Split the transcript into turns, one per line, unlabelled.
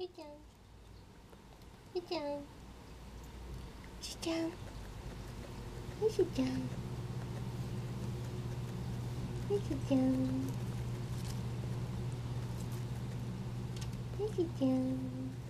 ゆちゃんゆちゃん。ゆちゃんゆちゃんゆちゃんゆちゃん。